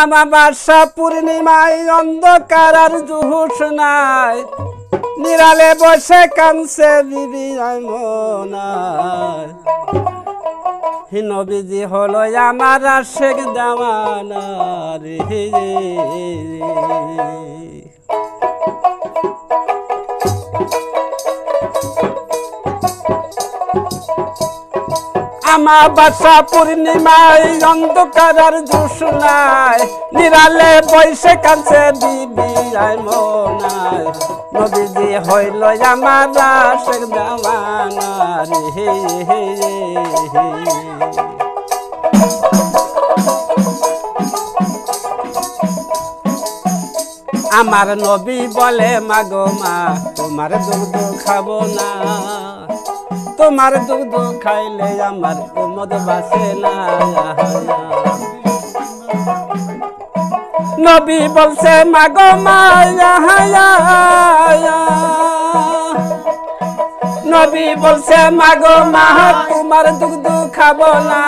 আমার বাসা পূর্ণিমায় অন্ধকার আর জুহুস নাই। নিরালে বসে কানছে বিবি মনায় হিনবিজি হলো আমার শেখ দামানা রে। আমার বাসা পূর্ণিমায় অন্ধকার আর জুসনায় নিরালে বৈশে কাছে বিবি আয় মনায় নবীজি হইল আমার শেখ দামানা রে হে হে হে। আমার নবী বলে, মাগো মা, তোমার দুগ্ধ খাব না। তোমার দুগ্ধ খাইলে আমার মদ বাসে না নবী বলছে, মাগো মা নবী বলছে, মাগো মা, তোমার দুগ্ধ খাব না।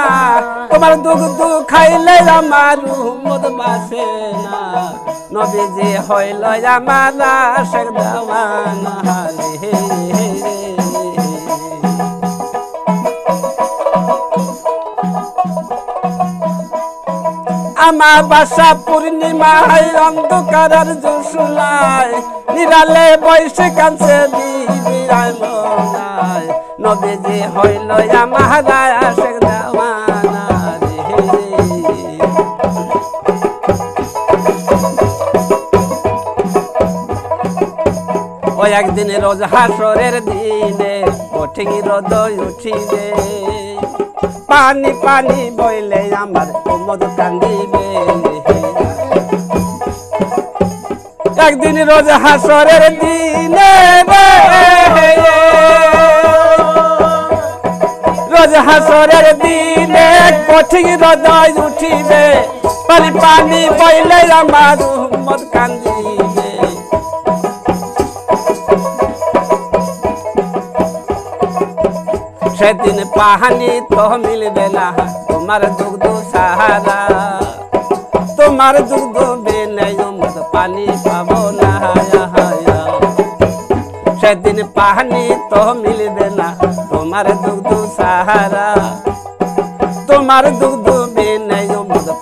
তোমার দুগ্ধ খাইলে আমার মদ বাসে না। নবীজি হইল আমার শেখ দেওয়ানা রে আমার বাসা পূর্ণিমায় অন্ধকার জুসুলায় নিরালে বয়সে কাছে মনায়। নবীজি হইল আমার শেখ দেওয়ানা রে ও একদিন রোজ হাসরের দিনে কঠিন রোদ উঠিবে পানি পানি বইলে আমার কোমদ কান্দিবে একদিন রোজ হাসরের দিনে রোজ হাসরের দিনে কঠিন রোদ উঠিবে। পানি পানি বইলে আমার মদ কান্দিবে সেদিন পাহানি তো মিলবে না, তোমার দুগ্ধ সাহারা। তোমার দুগ্ধ বেনে পানি পাবো না, সেদিন পাহানি তো মিলবে না, তোমার দুগ্ধ সাহারা। তোমার দুগ্ধ বেনে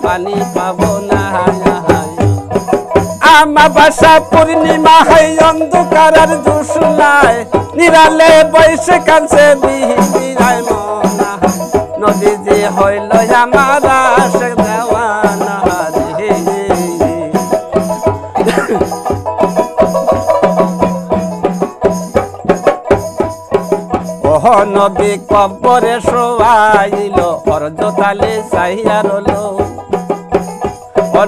পানি পাবো না আমার বাসা পূর্ণিমা হয় অন্ধকার দুসুলায় নিরালে বৈশে কাছে নবী কবরে শোয়াইল হরজতালে সাহিয়া রলো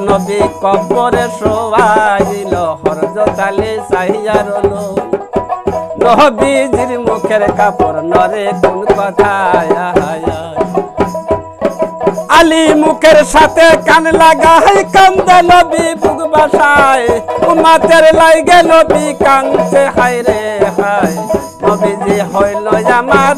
নবী কবরে শোয়াইল হরজতালে সাহিয়া রলো নবীজির মুখের কাপড় নরে কোন কথা আলী মুখের সাথে কান লাগাই কান্দে নবী বুক বাসায়। উমাতের লাইগে নবী কান্দে হাই রে হাই নবীজি হইল আমার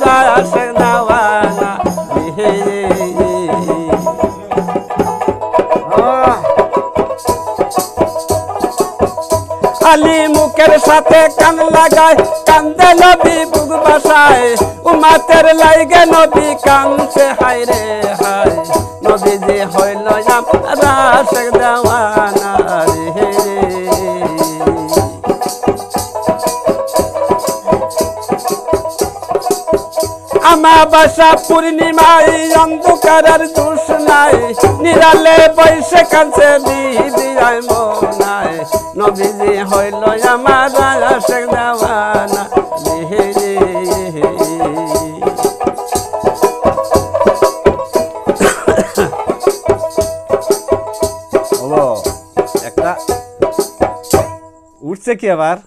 আলী মুখের সাথে কান লাগায়, কান্দে নবী বুক বাসায়। উমাতের লাইগে নবী কানছে হাই রে হাই নবী যে হইল রাশেক দেওয়ানা আমার বাসা পূর্ণিমায় অন্ধকার দুষ নাই নিরালে বৈশে কাছে দিদিয়ায় মনায়। নবীজি হইল আমার দেওয়ানা। উঠছে কি আবার?